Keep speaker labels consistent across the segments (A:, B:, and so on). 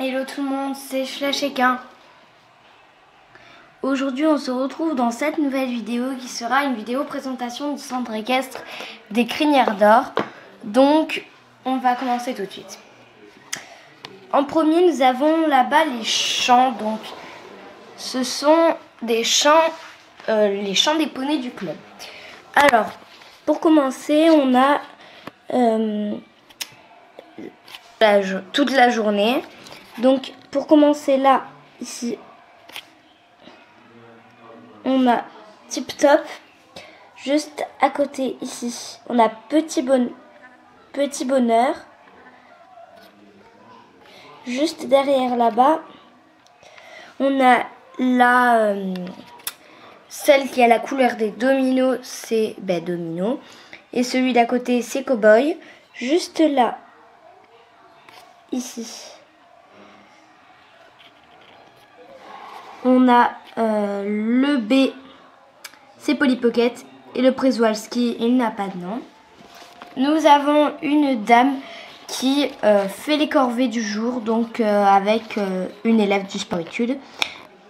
A: Hello tout le monde, c'est Flashekin. Aujourd'hui, on se retrouve dans cette nouvelle vidéo qui sera une vidéo présentation du centre équestre des Crinières d'Or. Donc, on va commencer tout de suite. En premier, nous avons là-bas les champs. Donc, ce sont des champs, euh, les champs des poneys du club. Alors, pour commencer, on a euh, toute la journée. Donc, pour commencer là, ici, on a Tip Top. Juste à côté, ici, on a Petit, bon... Petit Bonheur. Juste derrière là-bas, on a la... Euh, celle qui a la couleur des dominos, c'est ben, Domino. Et celui d'à côté, c'est Cowboy. Juste là, ici, on a euh, le B, c'est Polly Pocket. Et le Przewalski, il n'a pas de nom. Nous avons une dame qui euh, fait les corvées du jour, donc euh, avec une élève du sport.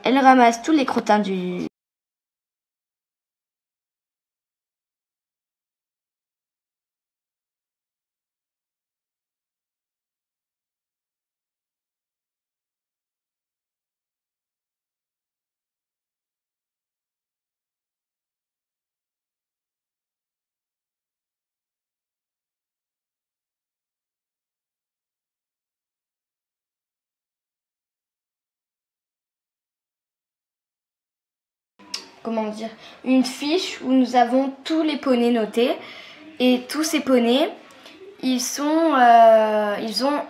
A: Elle ramasse tous les crottins du, comment dire, une fiche où nous avons tous les poneys notés. Et tous ces poneys, ils sont, euh, ont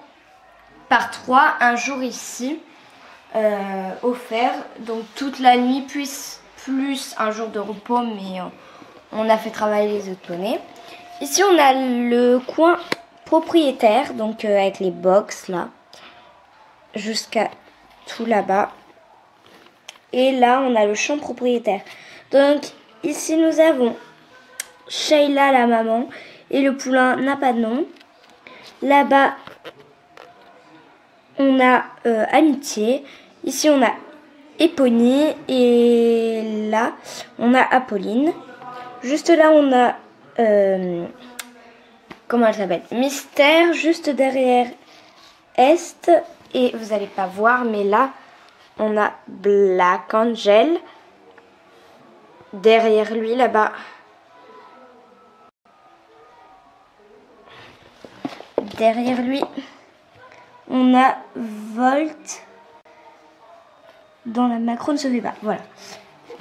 A: par trois un jour ici euh, offert. Donc toute la nuit plus, plus un jour de repos, mais on a fait travailler les autres poneys. Ici on a le coin propriétaire, donc euh, avec les box là, jusqu'à tout là-bas. Et là, on a le champ propriétaire. Donc, ici, nous avons Sheila, la maman. Et le poulain n'a pas de nom. Là-bas, on a euh, Amitié. Ici, on a Éponie. Et là, on a Apolline. Juste là, on a... Euh, comment elle s'appelle? Mystère. Juste derrière Est. Et vous n'allez pas voir, mais là, on a Black Angel. Derrière lui, là-bas. Derrière lui, on a Volt. Dans la macro ne se fait pas. Voilà.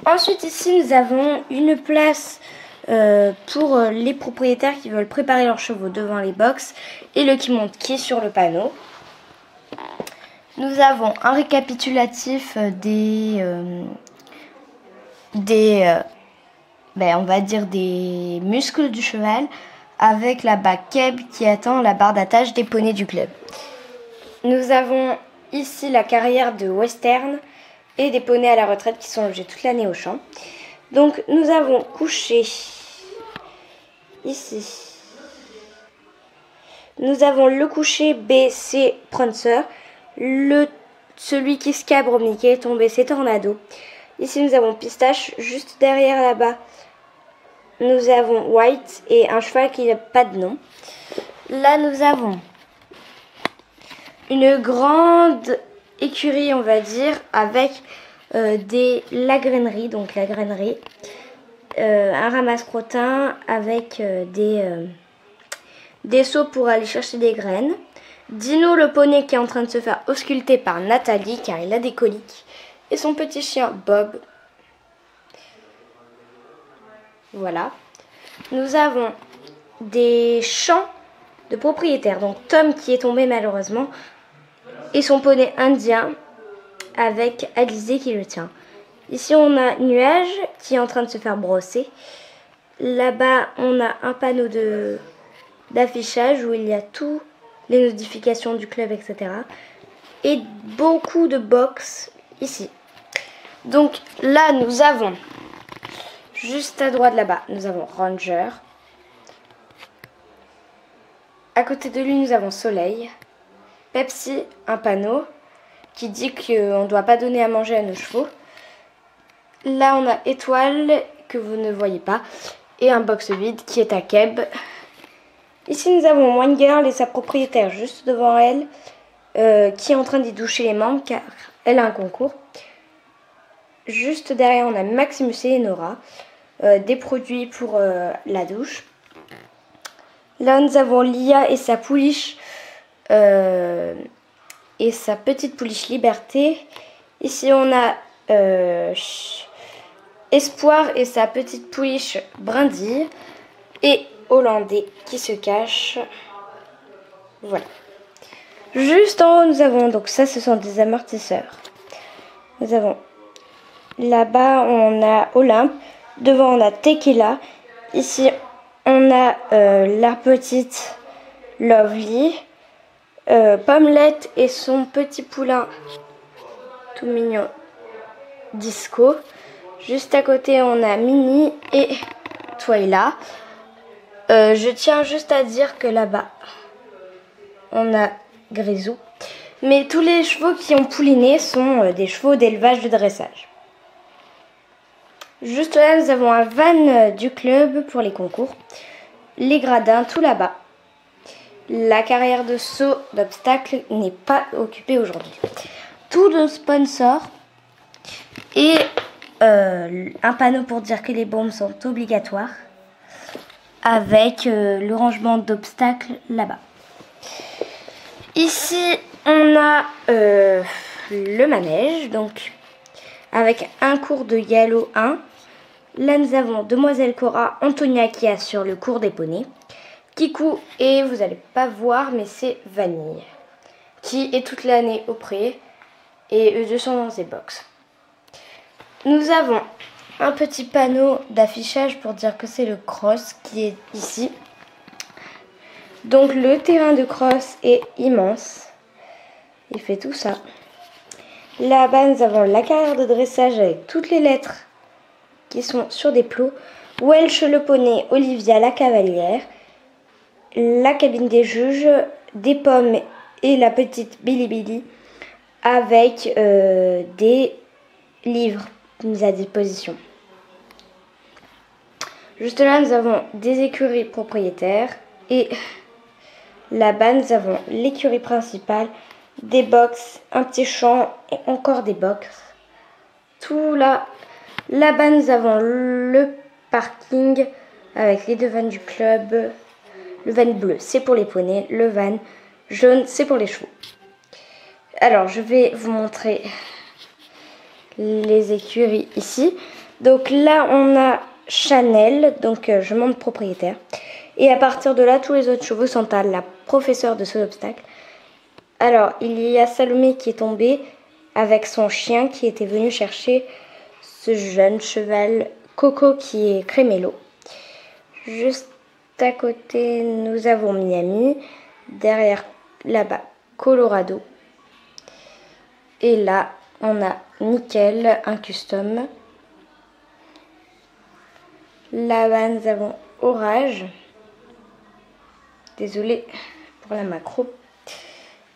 A: Ensuite, ici, nous avons une place euh, pour les propriétaires qui veulent préparer leurs chevaux devant les box et le qui monte qui est sur le panneau. Nous avons un récapitulatif euh, des, euh, des euh, ben, on va dire des muscles du cheval avec la bague Keb qui attend la barre d'attache des poneys du club. Nous avons ici la carrière de Western et des poneys à la retraite qui sont logés toute l'année au champ. Donc nous avons couché ici. Nous avons le coucher BC Prancer le, celui qui se cabre Mickey est tombé, c'est Tornado. Ici, nous avons Pistache. Juste derrière là-bas, nous avons White et un cheval qui n'a pas de nom. Là, nous avons une grande écurie, on va dire, avec euh, des, la grainerie, donc la grainerie, euh, un ramasse-crottin avec euh, des, des seaux pour aller chercher des graines. Dino le poney qui est en train de se faire ausculter par Nathalie car il a des coliques. Et son petit chien Bob. Voilà. Nous avons des champs de propriétaires. Donc Tom qui est tombé malheureusement. Et son poney indien avec Alizé qui le tient. Ici on a Nuage qui est en train de se faire brosser. Là-bas on a un panneau d'affichage où il y a tout les notifications du club, etc. Et beaucoup de box ici. Donc là, nous avons, juste à droite là-bas, nous avons Ranger. À côté de lui, nous avons Soleil. Pepsi, un panneau. qui dit qu'on ne doit pas donner à manger à nos chevaux. Là, on a étoile que vous ne voyez pas et un box vide qui est à Keb. Ici, nous avons One Girl et sa propriétaire juste devant elle euh, qui est en train d'y doucher les membres car elle a un concours. Juste derrière, on a Maximus et Nora, euh, des produits pour euh, la douche. Là, nous avons Lia et sa pouliche et sa petite pouliche Liberté. Ici, on a Espoir et sa petite pouliche Brindille. Et Hollandais qui se cache. Voilà. Juste en haut, nous avons, donc ça, ce sont des amortisseurs. Nous avons, là-bas, on a Olympe. Devant, on a Tequila. Ici, on a euh, la petite Lovely. Euh, et son petit poulain tout mignon Disco. Juste à côté, on a Mini et Twyla. Euh, je tiens juste à dire que là-bas, on a Grisou. Mais tous les chevaux qui ont pouliné sont euh, des chevaux d'élevage de dressage. Juste là, nous avons un van euh, du club pour les concours. Les gradins, tout là-bas. La carrière de saut d'obstacle n'est pas occupée aujourd'hui. Tout le sponsor et un panneau pour dire que les bombes sont obligatoires avec euh, le rangement d'obstacles là-bas. Ici, on a euh, le manège, donc avec un cours de Yellow 1. Là, nous avons Demoiselle Cora, Antonia qui assure le cours des poneys, Kikou et vous n'allez pas voir, mais c'est Vanille qui est toute l'année au pré et eux deux sont dans des box. Nous avons un petit panneau d'affichage pour dire que c'est le cross qui est ici. Donc le terrain de cross est immense. Il fait tout ça. Là-bas, nous avons la carrière de dressage avec toutes les lettres qui sont sur des plots. Welsh le poney, Olivia la cavalière, la cabine des juges, des pommes et la petite Billy Billy avec euh, des livres mise à disposition. Juste là, nous avons des écuries propriétaires et là-bas, nous avons l'écurie principale, des box, un petit champ et encore des box. Tout là, là-bas, nous avons le parking avec les deux vannes du club. Le van bleu, c'est pour les poneys. Le van jaune, c'est pour les chevaux. Alors, je vais vous montrer les écuries ici. Donc là, on a Chanel, donc euh, je monte propriétaire. Et à partir de là, tous les autres chevaux sont à la professeure de ce obstacle. Alors, il y a Salomé qui est tombée avec son chien qui était venu chercher ce jeune cheval Coco qui est crémélo. Juste à côté, nous avons Miami. Derrière, là-bas, Colorado. Et là, on a Nickel, un custom. Là-bas, nous avons Orage. Désolé pour la macro.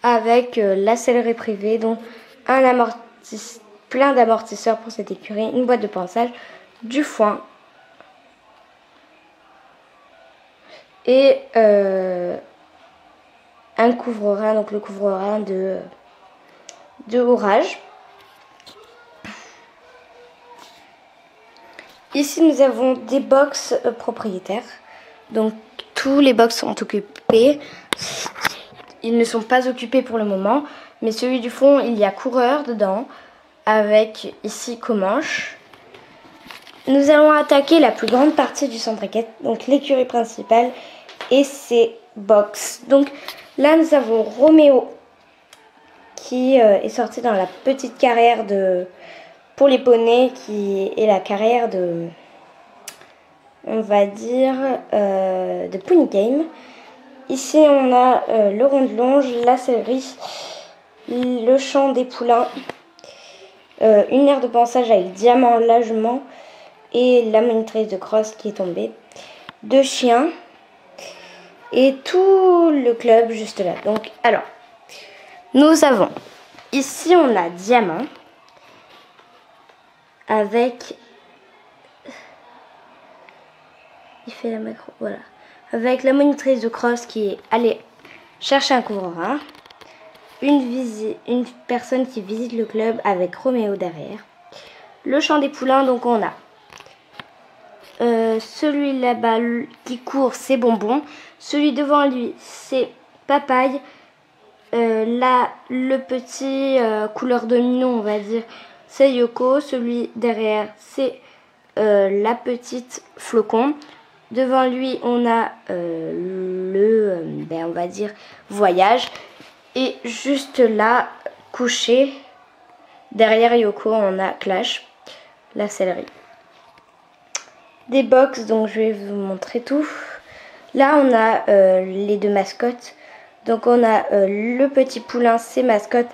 A: Avec euh, la sellerie privée, donc un amortisseur, plein d'amortisseurs pour cette écurie, une boîte de pinçage, du foin. Et euh, un couvre-rein, donc le couvre-rein de, de Orage. Ici, nous avons des box euh, propriétaires. Donc, tous les box sont occupés. Ils ne sont pas occupés pour le moment. Mais celui du fond, il y a coureur dedans. Avec ici Comanche. Nous allons attaquer la plus grande partie du centre équette. Donc, l'écurie principale et ses box. Donc, là, nous avons Roméo qui euh, est sorti dans la petite carrière de pour les poneys qui est la carrière de, on va dire, euh, de Pony Game. Ici, on a euh, le rond de longe, la sellerie, le champ des poulains, euh, une aire de pensage avec diamant lagement et la monitrice de cross qui est tombée, deux chiens et tout le club juste là. Donc, alors, nous avons Ici, on a diamant avec il fait la macro, voilà. Avec la monitrice de cross qui est allée chercher un couvreur, une, une personne qui visite le club avec Roméo derrière. Le champ des poulains, donc on a euh, celui là-bas qui court, c'est Bonbon. Celui devant lui, c'est Papaye. Euh, là, le petit euh, couleur de on va dire, c'est Yoko. Celui derrière, c'est la petite Flocon. Devant lui, on a le, ben, on voyage. Et juste là, couché, derrière Yoko, on a Clash, la céleri des box, donc je vais vous montrer tout. Là, on a euh, les deux mascottes. Donc, on a euh, le petit poulain, c'est mascotte.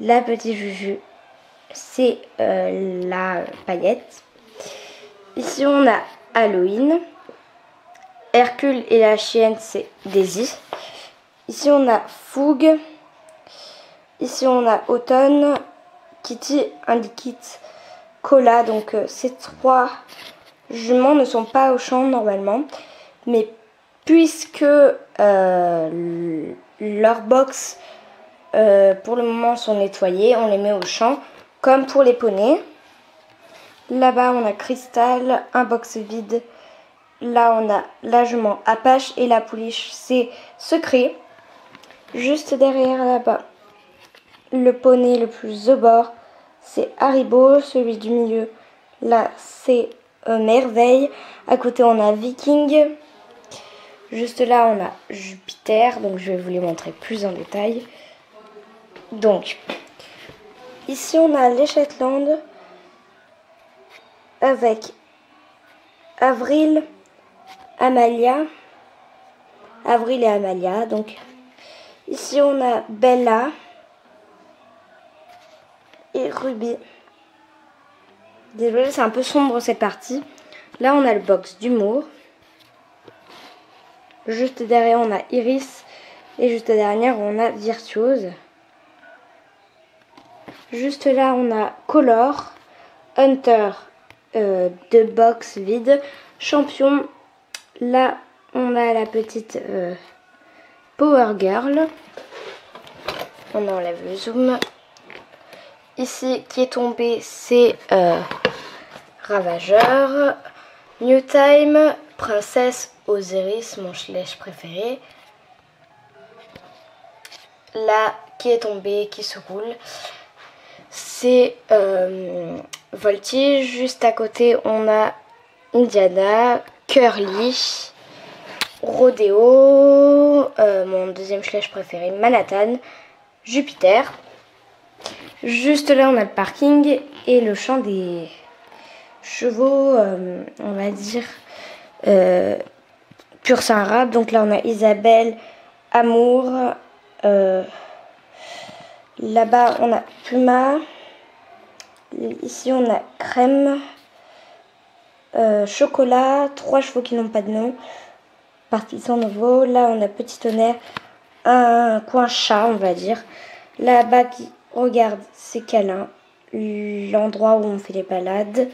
A: La petite Juju, c'est euh, la paillette. Ici, on a Halloween. Hercule et la chienne, c'est Daisy. Ici, on a Fougue. Ici, on a Automne. Kitty, un. Cola, donc c'est trois juments ne sont pas au champ normalement, mais puisque euh, leurs box euh, pour le moment sont nettoyées, on les met au champ, comme pour les poneys. Là-bas, on a Cristal, un box vide. Là, on a la jument Apache et la pouliche, c'est secret. Juste derrière là-bas, le poney le plus au bord, c'est Haribo. Celui du milieu, là, c'est euh, merveille. À côté, on a Viking. Juste là, on a Jupiter. Donc, je vais vous les montrer plus en détail. Donc, ici, on a les Shetland avec Avril, Amalia. Avril et Amalia. Donc, ici, on a Bella et Ruby. Désolé, c'est un peu sombre cette partie. Là, on a le box d'humour. Juste derrière, on a Iris. Et juste derrière, on a Virtuose. Juste là, on a Color, Hunter, euh, de box vide, Champion. Là, on a la petite euh, Power Girl. On enlève le zoom. Ici, qui est tombé, c'est euh, Ravageur. New Time, Princesse Osiris, mon slèche préféré. Là, qui est tombé, qui se roule, c'est euh, Voltige. Juste à côté, on a Indiana, Curly, Rodeo, euh, mon deuxième slèche préféré, Manhattan, Jupiter. Juste là, on a le parking et le champ des chevaux, euh, on va dire, pur saint Donc là, on a Isabelle, Amour. Là-bas, on a Puma. Ici, on a Crème. chocolat, trois chevaux qui n'ont pas de nom. Partisan nouveau. Là, on a Petit Tonnerre. Un coin chat, on va dire. Là-bas, qui Regarde, c'est câlin. L'endroit où on fait les balades.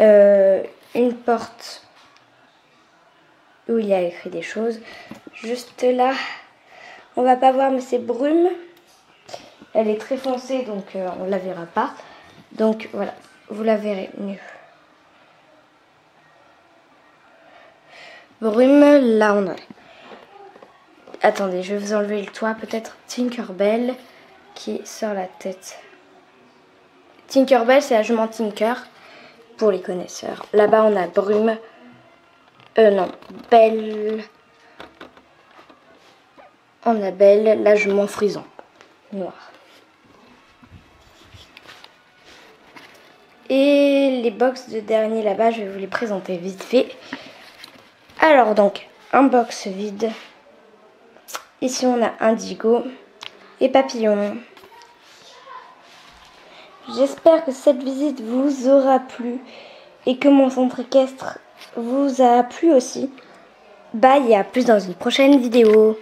A: Euh, une porte où il y a écrit des choses. Juste là, on va pas voir, mais c'est brume. Elle est très foncée, donc euh, on la verra pas. Donc voilà, vous la verrez mieux. Brume, là on a. Attendez, je vais vous enlever le toit, peut-être Tinkerbell qui sort la tête. Tinkerbell, c'est la jument Tinker pour les connaisseurs. Là-bas, on a Brume. Euh, non, Belle. On a Belle, la jument frison. Noir. Et les box de dernier là-bas, je vais vous les présenter vite fait. Alors donc, un box vide. Ici, on a Indigo et papillons. J'espère que cette visite vous aura plu et que mon centre équestre vous a plu aussi. Bye et à plus dans une prochaine vidéo.